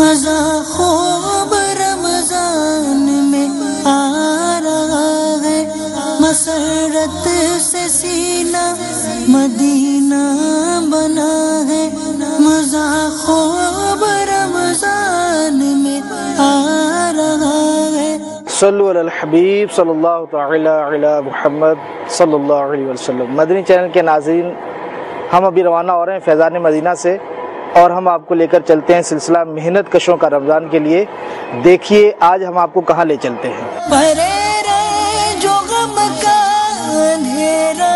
मज़ा, खूब रमज़ान में आ रहा है। मसरत से सीना मदीना बना है। मज़ा, खूब रमज़ान में आ रहा है। सल्लु मुहम्मद, सल्लल्लाहु अलैहि वसल्लम। मदनी चैनल के नाजरीन, हम अभी रवाना हो रहे हैं फैज़ान मदीना से। और हम आपको लेकर चलते हैं सिलसिला मेहनत कशों का रमज़ान के लिए। देखिए आज हम आपको कहाँ ले चलते हैं। परे रहे जो गम का अंधेरा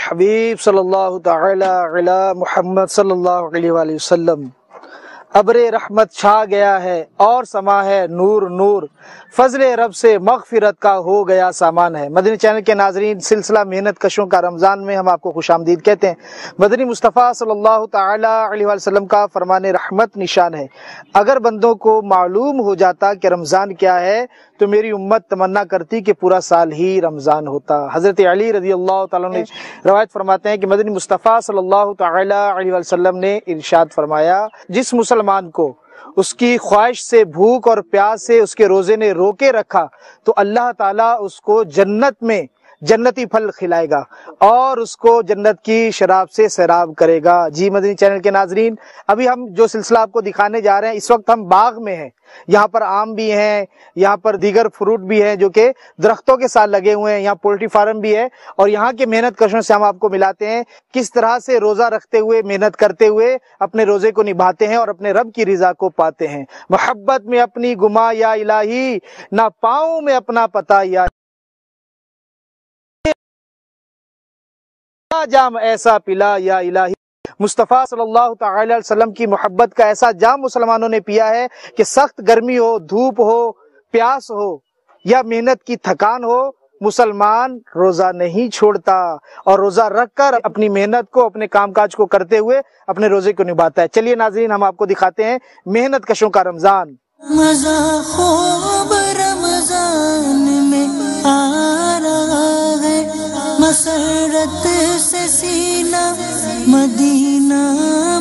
हबीब सल्लल्लाहु तआला अला मुहम्मद सल्लल्लाहु अलैहि वसल्लम। अबरे रहमत छा गया है और समा है नूर नूर। फजल रब से मगफिरत का हो गया सामान है। मदनी चैनल के नाजरीन, सिलसिला मेहनत कशों का रमज़ान में हम आपको खुश आमदीद कहते हैं। मदनी मुस्तफ़ा सल्लल्लाहु अलैहि वसल्लम का फरमान रहमत निशान है। अगर बंदों को मालूम हो जाता कि रमज़ान क्या है तो मेरी उम्मत तमन्ना करती कि पूरा साल ही रमज़ान होता। हज़रत अली रज़ी अल्लाह रवायत फरमाते हैं कि मदनी मुस्तफ़ा ताला अलैहि वसल्लम ने इरशाद फरमाया, जिस मुसलमान को। उसकी ख्वाहिश से, भूख और प्यास से उसके रोज़े ने रोके रखा। तो अल्लाह ताला उसको जन्नत में जन्नती फल खिलाएगा और उसको जन्नत की शराब से सैराब करेगा। जी मदनी चैनल के नाजरीन, अभी हम जो सिलसिला आपको दिखाने जा रहे हैं, इस वक्त हम बाग में हैं। यहाँ पर आम भी हैं, यहाँ पर दीगर फ्रूट भी हैं जो कि दरख्तों के साथ लगे हुए हैं, यहाँ पोल्ट्री फार्म भी है और यहाँ के मेहनत कशों से हम आपको मिलाते हैं किस तरह से रोजा रखते हुए, मेहनत करते हुए अपने रोज़े को निभाते हैं और अपने रब की रिजा को पाते हैं। मोहब्बत में अपनी गुमा या इलाही, ना पाओ में अपना पता या जाम ऐसा पिला या इलाही। मुस्तफ़ा सल्लल्लाहु अलैहि वसल्लम की मोहब्बत का ऐसा जाम मुसलमानों ने पिया है कि सख्त गर्मी हो, धूप हो, प्यास हो या मेहनत की थकान हो, मुसलमान रोजा नहीं छोड़ता और रोजा रखकर अपनी मेहनत को, अपने कामकाज को करते हुए अपने रोज़े को निभाता है। चलिए नाजरीन, हम आपको दिखाते हैं मेहनत कशों का रमज़ान। मज़ा, खूब रमज़ान में आ मसरत से सीना मदीना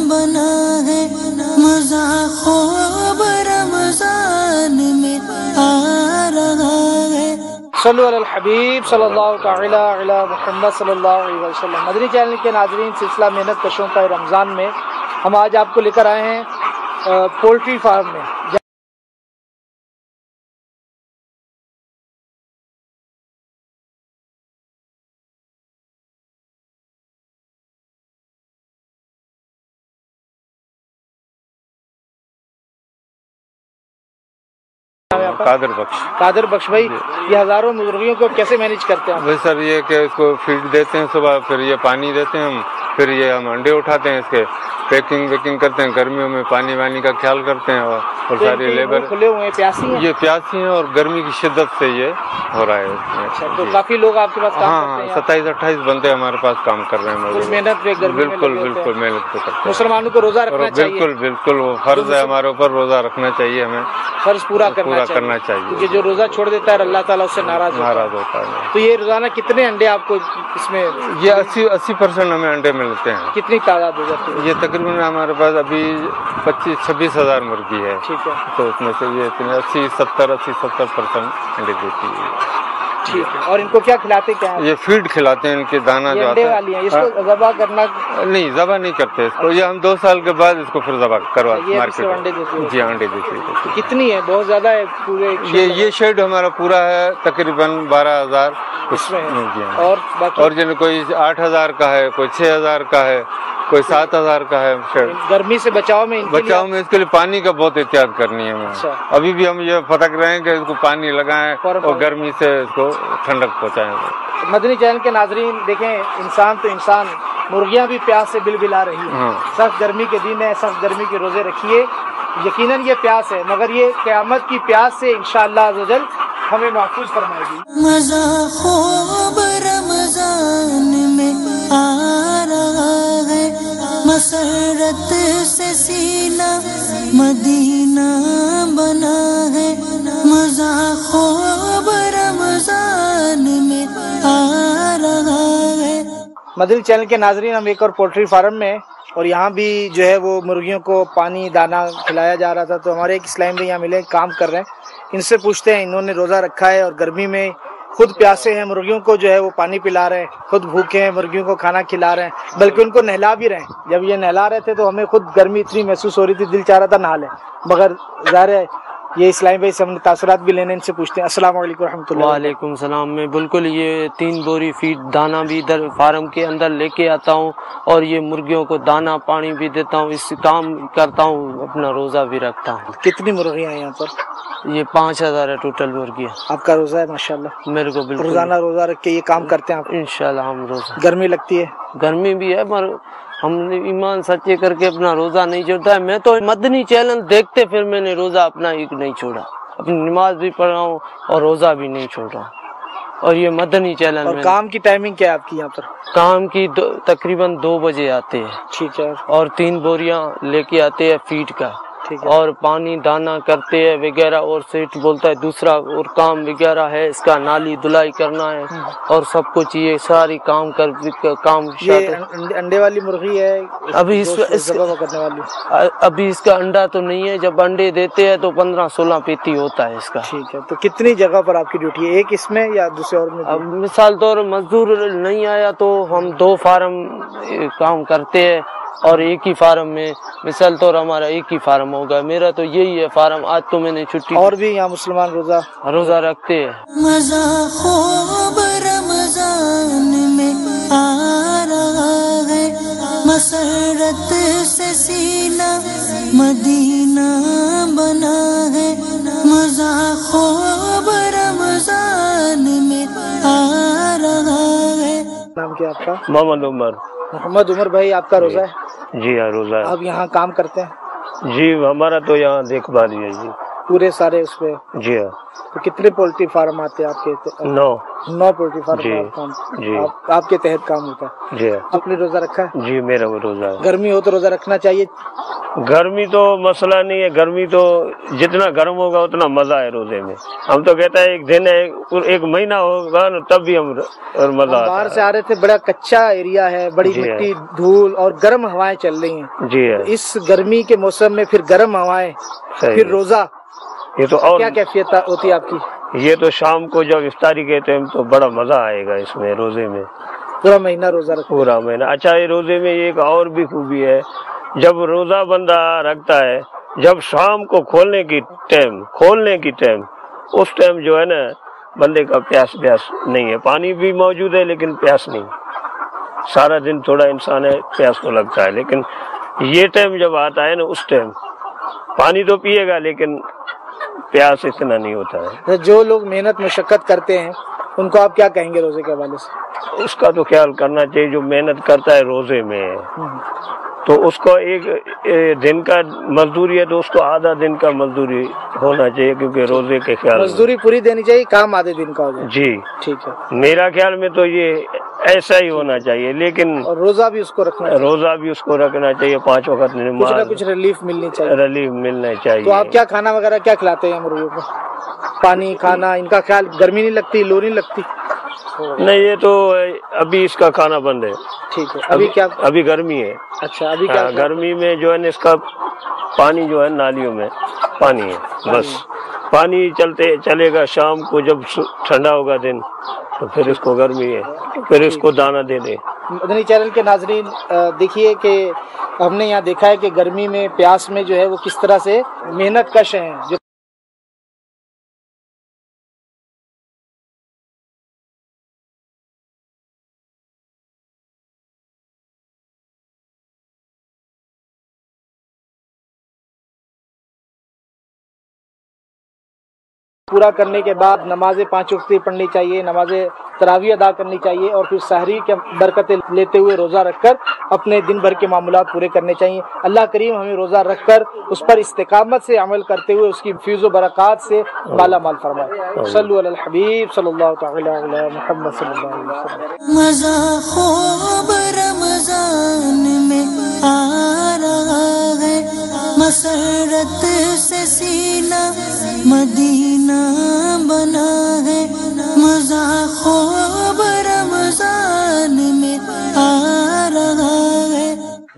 बना है। मज़ा खूब रमज़ान में आ रहा है। हबीब सल्लल्लाहु तआला अला मुहम्मद सल्लल्लाहु अलैहि वसल्लम। मदनी चैनल के नाजरीन, सिलसिला मेहनत कशों का रमज़ान में। हम आज आपको लेकर आए हैं पोल्ट्री फार्म में। कादर बख्श। कादर बख्श भाई ये हज़ारों मुर्गियों को कैसे मैनेज करते हैं भाई सर ये कि इसको फ़ीड देते हैं सुबह फिर ये पानी देते हैं हम फिर ये हम अंडे उठाते हैं इसके। पैकिंग वैकिंग करते हैं गर्मियों में पानी वानी का ख्याल करते हैं और, और तो सारी लेबर खुले हुए हैं प्यासी हैं? ये प्यासी हैं और गर्मी की शिद्दत से ये हो रहा है। अच्छा तो काफ़ी लोग आपके पास काम हाँ करते हाँ? हैं। सत्ताईस अट्ठाईस बंदे हमारे पास काम कर रहे हैं मेहनत बिल्कुल। बिल्कुल मेहनत तो करते हैं। मुसलमानों को रोजा रखना बिल्कुल बिल्कुल वो फ़र्ज़ है हमारे ऊपर रोजा रखना चाहिए हमें। फ़र्ज़ पूरा पूरा करना चाहिए। क्योंकि जो रोजा छोड़ देता है अल्लाह ताला उससे नाराज़ होता है। नाराज़ होता है। तो ये रोज़ाना कितने अंडे आपको इसमें ये अस्सी अस्सी परसेंट हमें अंडे मिलते हैं। कितनी तादाद हो जाती है? ये तकरीबन हमारे पास अभी पच्चीस छब्बीस हज़ार मुर्गी है। ठीक है। तो उसमें से ये इतने अस्सी सत्तर अस्सी सत्तर परसेंट अंडे देती है। ठीक है। और इनको क्या खिलाते क्या हैं? ये फ़ीड खिलाते हैं इनके दाना जो आता है। है इसको जबा करना नहीं जबा नहीं करते इसको। अच्छा। ये हम दो साल के बाद इसको फिर जबा करवा मार्केट जी अंडे देती है। कितनी है? बहुत ज़्यादा है पूरे ये ये शेड हमारा पूरा है तकरीबन बारह हज़ार। है। और जिन कोई आठ हज़ार का है कोई छह हज़ार का है कोई सात हज़ार का है शेड गर्मी से बचाव में इनके बचाव में इसके लिए पानी का बहुत एहतियात करनी है अच्छा। अभी भी हम ये फटक रहे हैं कि इसको पानी लगाएँ और गर्मी से इसको ठंडक पहुंचाएँ। मदनी चैनल के नाजरीन देखें इंसान तो इंसान मुर्गियाँ भी प्यास से बिलबिला रही है। हाँ। सख्त गर्मी के दिन है सख्त गर्मी के रोज़े रखिए। यकीनन ये प्यास है मगर ये क्यामत की प्यास से अज़्ज़वजल हमें महफूज फरमाएगी। मसरत से सीना मदीना बना है। मज़ा खूब रमज़ान में आ रहा है। मदिल चैनल के नाजरीन, हम एक और पोल्ट्री फार्म में और यहाँ भी जो है वो मुर्गियों को पानी, दाना खिलाया जा रहा था। तो हमारे एक इस्लाम भाई यहाँ मिले, काम कर रहे हैं। इनसे पूछते हैं, इन्होंने रोज़ा रखा है और गर्मी में खुद प्यासे हैं मुर्गियों को जो है वो पानी पिला रहे हैं खुद भूखे हैं मुर्गियों को खाना खिला रहे हैं बल्कि उनको नहला भी रहे हैं। जब ये नहला रहे थे तो हमें खुद गर्मी इतनी महसूस हो रही थी दिल चाह रहा था नहा लें। मगर ज़ाहिर है ये इस्लामी भाई से हमने तासरात भी लेने इनसे पूछते हैं। अस्सलाम वालेकुम रहमतुल्लाह वालेकुम सलाम। मैं बिल्कुल ये तीन बोरी फ़ीड दाना भी इधर फार्म के अंदर लेके आता हूँ और ये मुर्गियों को दाना पानी भी देता हूँ इस काम करता हूँ अपना रोज़ा भी रखता हूँ। कितनी मुर्गियाँ हैं यहाँ पर? ये पाँच हज़ार है टोटल मुर्गियाँ आपका रोज़ा है माशाल्लाह। मेरे को बिल्कुल रोज़ाना रोज़ा रख के ये काम करते हैं आप? इंशाल्लाह हम रोज़ा। गर्मी लगती है? गर्मी भी है पर हमने ईमान सच्चे करके अपना रोज़ा नहीं छोड़ता है। मैं तो मदनी चैनल देखते फिर मैंने रोज़ा अपना एक नहीं छोड़ा। अपनी नमाज़ भी पढ़ रहा हूँ और रोज़ा भी नहीं छोड़ा और ये मदनी चैनल और काम की टाइमिंग क्या है आपकी यहाँ पर? काम की तकरीबन दो बजे आते हैं। ठीक है। और तीन बोरियाँ लेके आते हैं फीट का। और पानी दाना करते हैं वगैरह और सेठ बोलता है दूसरा और काम वगैरह है इसका नाली धुलाई करना है और सब कुछ ये सारी काम कर काम ये अंडे, वाली मुर्गी है अभी इस, इस करने वाली। अभी इसका अंडा तो नहीं है जब अंडे देते हैं तो पंद्रह सोलह पेती होता है इसका। ठीक है तो कितनी जगह पर आपकी ड्यूटी है एक इसमें या दूसरे और में अब मिसाल तौर मजदूर नहीं आया तो हम दो फार्म काम करते हैं। और एक ही फार्म में मिसाल तौर हमारा एक ही फार्म होगा। मेरा तो यही है फार्म आज तो मैंने छुट्टी और भी यहाँ मुसलमान रोजा। रोजा रखते हैं। मज़ा खूब रमज़ान में आ है। मसरत से सीना मदीना बना है। मज़ा खूब रमज़ान में आ रहा है। नाम क्या आपका? मोहम्मद उमर। मोहम्मद उमर भाई आपका रोजा है? जी हाँ रोजा आप यहाँ काम करते हैं? जी हमारा तो यहाँ देखभाल ही है जी। पूरे सारे उस पे जी। हाँ तो कितने पोल्ट्री फार्म आते हैं आपके नौ। नौ पोल्ट्री फार्म जी, जी। आप, आपके तहत काम होता है? जी। आपने रोजा रखा है? जी मेरा वो रोजा है। गर्मी हो तो रोजा रखना चाहिए? गर्मी तो मसला नहीं है। गर्मी तो जितना गर्म होगा उतना मज़ा है रोज़े में। हम तो कहते हैं एक दिन है एक, एक महीना होगा ना तब भी हम और मज़ा हम बाहर से आ रहे थे बड़ा कच्चा एरिया है बड़ी मिट्टी धूल और गर्म हवाएँ चल रही हैं। है। जी। है इस गर्मी के मौसम में फिर गर्म हवाएँ फिर रोजा ये तो और क्या कैफियत होती है आपकी? ये तो शाम को जब इफ्तारी के टाइम तो बड़ा मज़ा आएगा इसमें रोज़े में। पूरा महीना रोजा रखो पूरा महीना। अच्छा ये रोज़े में एक और भी खूबी है। जब रोजा बंदा रखता है जब शाम को खोलने की टाइम खोलने की टाइम उस टाइम जो है ना बंदे का प्यास प्यास नहीं है। पानी भी मौजूद है लेकिन प्यास नहीं। सारा दिन थोड़ा इंसान है प्यास तो लगता है। लेकिन ये टाइम जब आता है ना उस टाइम पानी तो पिएगा लेकिन प्यास इतना नहीं होता है। तो जो लोग मेहनत मशक्कत करते हैं उनको आप क्या कहेंगे रोज़े के हवाले से? उसका तो ख्याल करना चाहिए जो मेहनत करता है रोज़े में। तो उसको एक दिन का मजदूरी है तो उसको आधा दिन का मजदूरी होना चाहिए क्योंकि रोज़े के ख्याल मजदूरी पूरी देनी चाहिए काम आधे दिन का हो जी। ठीक है। मेरा ख्याल में तो ये ऐसा ही होना चाहिए लेकिन और रोजा भी उसको रखना रोजा भी उसको रखना चाहिए पाँच वक्त कुछ ना कुछ रिलीफ मिलनी चाहिए। रिलीफ मिलना चाहिए। तो आप क्या खाना वगैरह क्या खिलाते हैं मुर्गियों को? पानी खाना इनका ख्याल गर्मी नहीं लगती लो नहीं लगती? नहीं ये तो अभी इसका खाना बंद है। ठीक है। अभी क्या अभी गर्मी है। अच्छा अभी क्या हाँ, गर्मी में जो है ना इसका पानी जो है नालियों में पानी है बस। पानी चलते चलेगा शाम को जब ठंडा होगा दिन तो फिर इसको गर्मी है। फिर इसको दाना दे दे। मदनी चैनल के नाजरीन देखिए कि हमने यहाँ देखा है कि गर्मी में प्यास में जो है वो किस तरह से मेहनत कश हैं जो पूरा करने के बाद नमाजें पाँच वक्ती पढ़नी चाहिए, नमाजें तरावी अदा करनी चाहिए और फिर सहरी के बरकतें लेते हुए रोज़ा रखकर अपने दिन भर के मामूलात पूरे करने चाहिए। अल्लाह करीम हमें रोज़ा रखकर उस पर इस्तेकामत से अमल करते हुए उसकी फ्यूज़ बरक़ात से बाला माल फरमाए। तआला है मसरत से सीना मदीना बना है। मज़ा खूब रमज़ान में आ रहा है।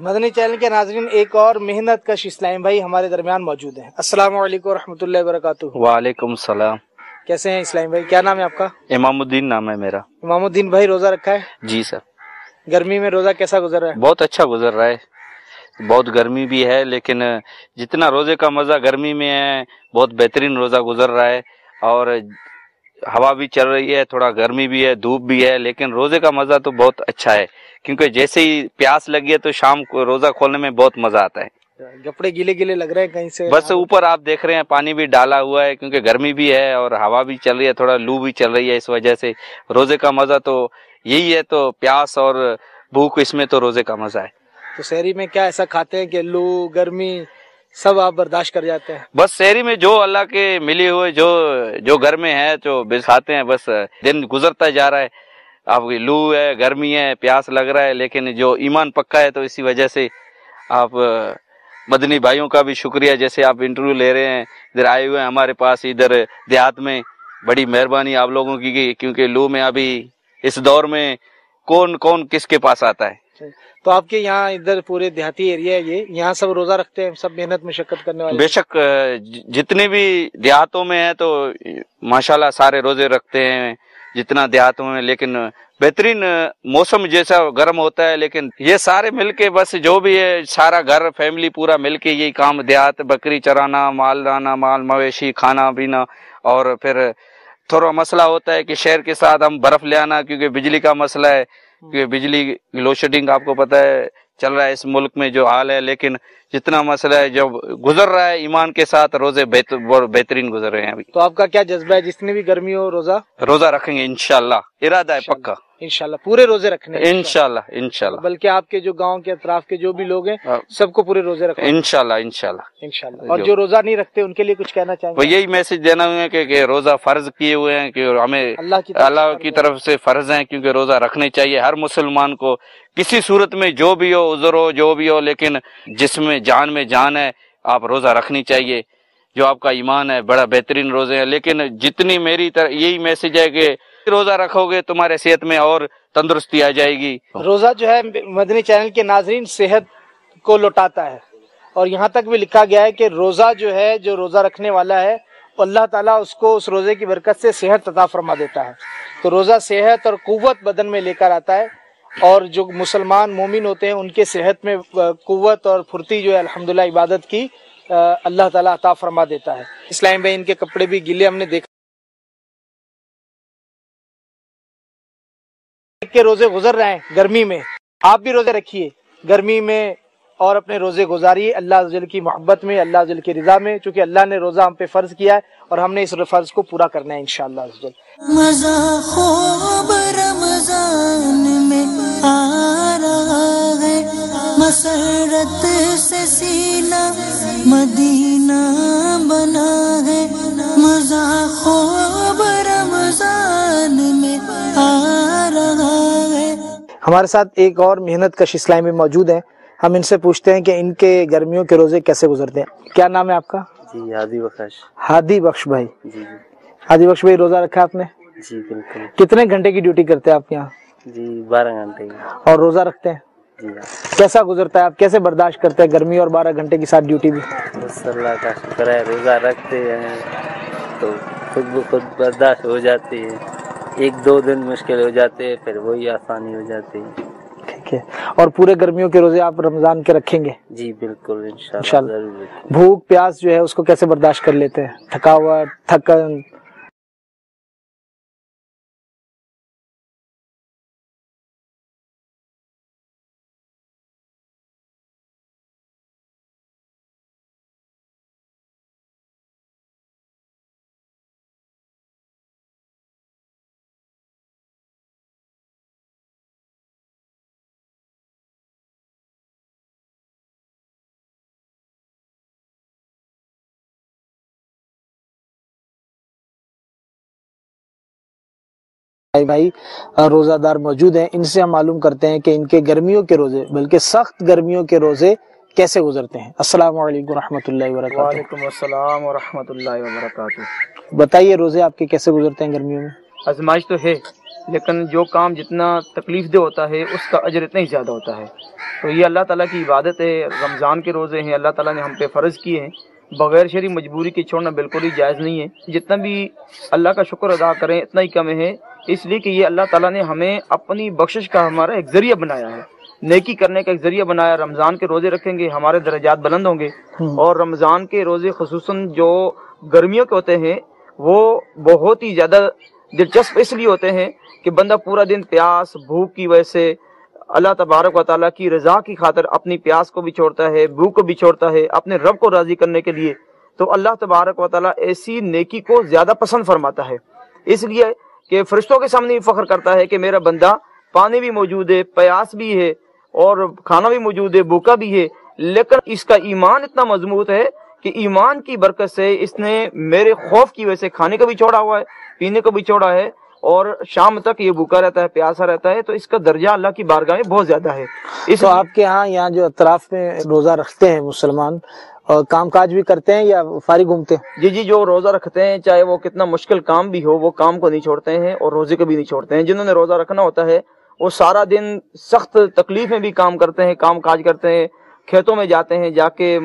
मदनी चैनल के नाजरीन एक और मेहनत कश इस्लाम भाई हमारे दरमियान मौजूद हैं। अस्सलाम वालेकुम रहमतुल्लाहि व वालेकुम सलाम। कैसे हैं इस्लाम भाई? क्या नाम है आपका? इमामुद्दीन नाम है मेरा। इमामुद्दीन भाई रोजा रखा है? जी सर। गर्मी में रोजा कैसा गुजर रहा है? बहुत अच्छा गुजर रहा है। बहुत गर्मी भी है लेकिन जितना रोज़े का मज़ा गर्मी में है बहुत बेहतरीन रोजा गुजर रहा है और हवा भी चल रही है थोड़ा गर्मी भी है धूप भी है लेकिन रोज़े का मज़ा तो बहुत अच्छा है क्योंकि जैसे ही प्यास लगी है तो शाम को रोजा खोलने में बहुत मज़ा आता है। कपड़े गीले गीले लग रहे हैं कहीं से? बस ऊपर आप देख रहे हैं पानी भी डाला हुआ है क्योंकि गर्मी भी है और हवा भी चल रही है थोड़ा लू भी चल रही है इस वजह से रोज़े का मज़ा तो यही है तो प्यास और भूख इसमें तो रोज़े का मज़ा है। तो शहरी में क्या ऐसा खाते हैं कि लू, गर्मी, सब आप बर्दाश्त कर जाते हैं? बस शहरी में जो अल्लाह के मिले हुए, जो जो घर में है, जो बिछाते हैं, बस दिन गुजरता जा रहा है। आपकी लू है, गर्मी है, प्यास लग रहा है, लेकिन जो ईमान पक्का है तो इसी वजह से आप, मदनी भाइयों का भी शुक्रिया। जैसे आप इंटरव्यू ले रहे हैं, इधर आए हुए हैं हमारे पास, इधर देहात में, बड़ी मेहरबानी आप लोगों की क्योंकि लू में अभी इस दौर में कौन कौन किसके पास आता है? तो आपके यहाँ इधर पूरे देहाती एरिया है ये, यहाँ सब रोजा रखते हैं, सब मेहनत मशक्कत करने वाले? बेशक जितने भी देहातों में है तो माशाल्लाह सारे रोज़े रखते हैं, जितना देहातों में, लेकिन बेहतरीन मौसम जैसा गर्म होता है, लेकिन ये सारे मिलके बस जो भी है, सारा घर, फैमिली पूरा मिलके यही काम, देहात, बकरी चराना, माल लाना, माल मवेशी, खाना, पीना, और फिर थोड़ा मसला होता है कि शहर के साथ हम बर्फ़ ले आना, क्योंकि बिजली का मसला है क्योंकि बिजली लोड शेडिंग आपको पता है चल रहा है इस मुल्क में जो हाल है लेकिन जितना मसला है जब गुजर रहा है ईमान के साथ रोज़े बहुत बेहतरीन गुजर रहे हैं अभी। तो आपका क्या जज्बा है? जितनी भी गर्मी हो रोजा? रोजा रखेंगे इनशाला इरादा है पक्का। इंशाल्लाह पूरे रोज़े रखने इनशाला इंशाल्लाह। बल्कि आपके जो गाँव के अतराफ के जो भी लोग हैं हाँ। सबको पूरे रोज़े रखने। इंशाल्लाह इंशाल्लाह। इंशाल्लाह। और जो- रोजा नहीं रखते उनके लिए कुछ कहना वो चाहेंगे यही मैसेज देना हुआ है कि, रोजा फ़र्ज़ किए हुए हैं कि हमें अल्लाह की तरफ़ से अल्लाह फ़र्ज़ की है। तरफ़ से फ़र्ज़ है क्योंकि रोजा रखने चाहिए हर मुसलमान को। किसी सूरत में जो भी हो उजर हो जो भी हो लेकिन जिसमें जान में जान है आप रोजा रखनी चाहिए। जो आपका ईमान है बड़ा बेहतरीन रोज़े है लेकिन जितनी मेरी तरह यही मैसेज है कि रोजा रखोगे, तुम्हारे सेहत में और तंदुरुस्ती आ जाएगी। रोजा जो है, मदनी चैनल के नाजरीन, सेहत को लौटाता है। और यहाँ तक भी लिखा गया है कि रोजा जो है, जो रोजा रखने वाला है, अल्लाह ताला उसको उस रोज़े की बरकत से सेहत अता फरमा देता है। तो रोजा सेहत और कुव्वत बदन में लेकर आता है। और जो मुसलमान मोमिन होते हैं, उनके सेहत में कुव्वत और फुर्ती जो है, अल्हम्दुलिल्लाह, इबादत की अल्लाह ताला अता फरमा देता है। इस्लाम भाई, इनके कपड़े भी गिले हमने देखा के रोज़े गुजर रहे हैं गर्मी में, आप भी रोज़े रखिए। गर्मी में और अपने रोज़े गुजारिए, अल्लाह जल की मोहब्बत में, अल्लाह जल की रिजा में, क्योंकि अल्लाह ने रोजा हम पे फ़र्ज़ किया है और हमने इस फ़र्ज़ को पूरा करना है सीना मदीना बना है। मज़ा खूब हमारे साथ एक और मेहनत कश इस्लामी मौजूद है। हम इनसे पूछते हैं कि इनके गर्मियों के रोज़े कैसे गुजरते हैं। क्या नाम है आपका? जी हादी बख्श। हादी बख्श भाई। जी हादी बख्श भाई रोजा रखा है आपने? जी बिल्कुल। कितने घंटे की ड्यूटी करते हैं आप यहाँ? जी बारह घंटे और रोजा रखते हैं? जी हाँ। कैसा गुजरता है आप? कैसे बर्दाश्त करते हैं गर्मी और बारह घंटे के साथ ड्यूटी भी? अल्लाह का शुक्र है रोज़ा रखते हैं तो खुद ब खुद बर्दाश्त हो जाती है। एक दो दिन मुश्किल हो जाते हैं फिर वही आसानी हो जाती। है ठीक है। और पूरे गर्मियों के रोज़े आप रमज़ान के रखेंगे? जी बिल्कुल इंशाल्लाह। भूख प्यास जो है उसको कैसे बर्दाश्त कर लेते हैं? थकावट थकन भाई भाई रोजादार मौजूद हैं। इनसे हम मालूम करते हैं कि इनके गर्मियों के रोज़े बल्कि सख्त गर्मियों के रोज़े कैसे गुजरते हैं। अस्सलाम वालेकुम रहमतुल्लाहि व बरकातुहू बताइए रोज़े आपके कैसे गुजरते हैं गर्मियों में? आजमाइश तो है लेकिन जो काम जितना तकलीफ़ दे होता है उसका अजर इतना ही ज़्यादा होता है। तो ये अल्लाह ताला की इबादत है रमज़ान के रोज़े हैं अल्लाह ताला ने हम पे फ़र्ज़ किए हैं। बगैर शरी मजबूरी के छोड़ना बिल्कुल ही जायज़ नहीं है। जितना भी अल्लाह का शुक्र अदा करें इतना ही कम है। इसलिए कि ये अल्लाह ताला ने हमें अपनी बख्शिश का हमारा एक ज़रिया बनाया है। नेकी करने का एक ज़रिया बनाया रमज़ान के रोज़े रखेंगे हमारे दर्जात बुलंद होंगे। और रमज़ान के रोज़े खसूस जो गर्मियों के होते हैं वो बहुत ही ज़्यादा दिलचस्प इसलिए होते हैं कि बंदा पूरा दिन प्यास भूख की वजह से अल्लाह तबारक व ताली की रजा की खातर अपनी प्यास को भी छोड़ता है भूख को भी छोड़ता है अपने रब को राज़ी करने के लिए। तो अल्लाह तबारक व ताली ऐसी नेकी को ज़्यादा पसंद फरमाता है। इसलिए कि फरिश्तों के सामने भी फख्र करता है कि मेरा बंदा पानी भी मौजूद है प्यास भी है और खाना भी मौजूद है भूखा भी है लेकिन इसका ईमान इतना मज़बूत है कि ईमान की बरकत से इसने मेरे खौफ की वजह से खाने को भी छोड़ा हुआ है पीने को भी छोड़ा है और शाम तक ये भूखा रहता है प्यासा रहता है तो इसका दर्जा अल्लाह की बारगाह में बहुत ज़्यादा है। इस तो आपके यहाँ यहाँ जो अतराफ में रोजा रखते हैं मुसलमान और काम काज भी करते हैं या फारी घूमते हैं? जी जी, जो रोजा रखते हैं, चाहे वो कितना मुश्किल काम भी हो, वो काम को नहीं छोड़ते हैं और रोज़े को भी नहीं छोड़ते हैं। जिन्होंने रोजा रखना होता है, वो सारा दिन सख्त तकलीफ़ में भी काम करते हैं काम काज करते हैं, खेतों में जाते हैं, जाके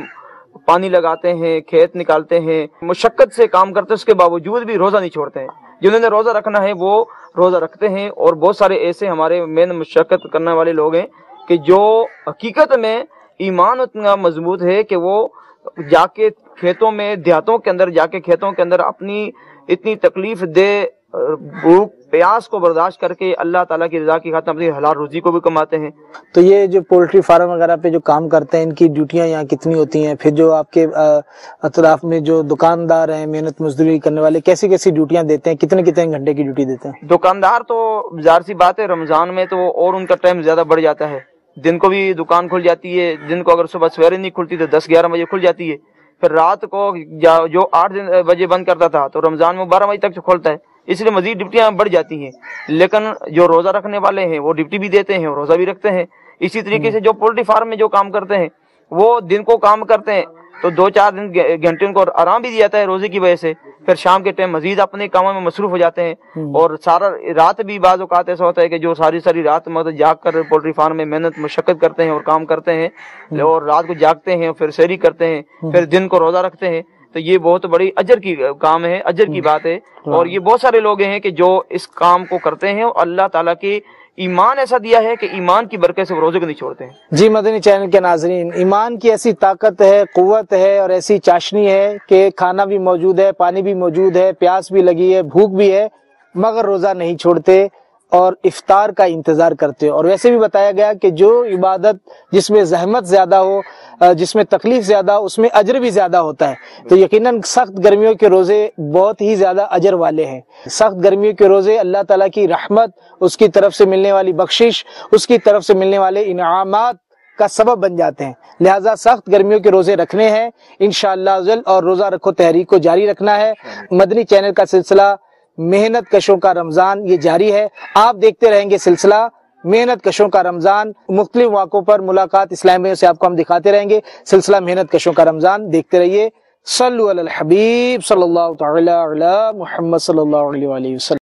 पानी लगाते हैं, खेत निकालते हैं, मुशक्कत से काम करते हैं, उसके बावजूद भी रोजा नहीं छोड़ते हैं। जिन्होंने रोजा रखना है, वो रोजा रखते हैं और बहुत सारे ऐसे हमारे मेन मुशक्कत करने वाले लोग हैं कि जो हकीकत में ईमान उतना मज़बूत है कि वो जाके खेतों में देहातों के अंदर जाके खेतों के अंदर अपनी इतनी तकलीफ़ दे भूख प्यास को बर्दाश्त करके अल्लाह ताला की रजा की खातिर अपनी हलाल रोजी को भी कमाते हैं। तो ये जो पोल्ट्री फार्म वगैरह पे जो काम करते हैं इनकी ड्यूटियाँ यहाँ कितनी होती हैं? फिर जो आपके अतराफ में जो दुकानदार हैं मेहनत मजदूरी करने वाले कैसी कैसी ड्यूटियाँ देते हैं? कितने कितने घंटे की ड्यूटी देते हैं? दुकानदार तो जार सी बात है रमज़ान में तो और उनका टाइम ज़्यादा बढ़ जाता है। दिन को भी दुकान खुल जाती है दिन को अगर सुबह सवेरे नहीं खुलती तो दस ग्यारह बजे खुल जाती है। फिर रात को जो आठ बजे बंद करता था तो रमज़ान में बारह बजे तक खुलता है इसलिए मजीद ड्यूटियाँ बढ़ जाती हैं। लेकिन जो रोजा रखने वाले हैं वो ड्यूटी भी देते हैं रोजा भी रखते हैं। इसी तरीके से जो पोल्ट्री फार्म में जो काम करते हैं वो दिन को काम करते हैं तो दो चार दिन घंटे उनको आराम भी दिया जाता है रोज़े की वजह से। फिर शाम के टाइम मजीद अपने कामों में मसरूफ हो जाते हैं हम्म। और सारा रात भी बाज अवत ऐसा होता है कि जो सारी सारी रात मतलब जाग कर पोल्ट्री फार्म में मेहनत मशक्कत करते हैं और काम करते हैं हम्म। और रात को जागते हैं फिर सैरी करते हैं हम्म। फिर दिन को रोजा रखते हैं तो ये बहुत बड़ी अजर की काम है अजर की। बात है हाँ। और ये बहुत सारे लोग हैं कि जो इस काम को करते हैं और अल्लाह ताला की ईमान ऐसा दिया है कि ईमान की बरकत से वो रोज़े को नहीं छोड़ते हैं। जी, मदनी चैनल के नाजरीन, ईमान की ऐसी ताकत है कुत है और ऐसी चाशनी है कि खाना भी मौजूद है, पानी भी मौजूद है, प्यास भी लगी है, भूख भी है, मगर रोजा नहीं छोड़ते। और इफ्तार का इंतज़ार करते हो। और वैसे भी बताया गया कि जो इबादत जिसमें जहमत ज़्यादा हो जिसमें तकलीफ़ ज़्यादा हो, उसमें अजर भी ज़्यादा होता है। तो यकीनन सख्त गर्मियों के रोज़े बहुत ही ज़्यादा अजर वाले हैं। सख्त गर्मियों के रोज़े अल्लाह ताला की रहमत, उसकी तरफ़ से मिलने वाली बख्शिश, उसकी तरफ़ से मिलने वाले इनामात का सबब बन जाते हैं। लिहाजा सख्त गर्मियों के रोज़े रखने हैं। इन और रोजा रखो तहरीक को जारी रखना है। मदनी चैनल का सिलसिला मेहनत कशों का रमज़ान ये जारी है। आप देखते रहेंगे सिलसिला। मेहनत कशों का रमज़ान। मुख्तलिफ़ वाकों पर मुलाकात इस्लामियों से आपको हम दिखाते रहेंगे। सिलसिला मेहनत कशों का रमज़ान। देखते रहिए। सल्लल्लाहु अलैहि वसल्लम।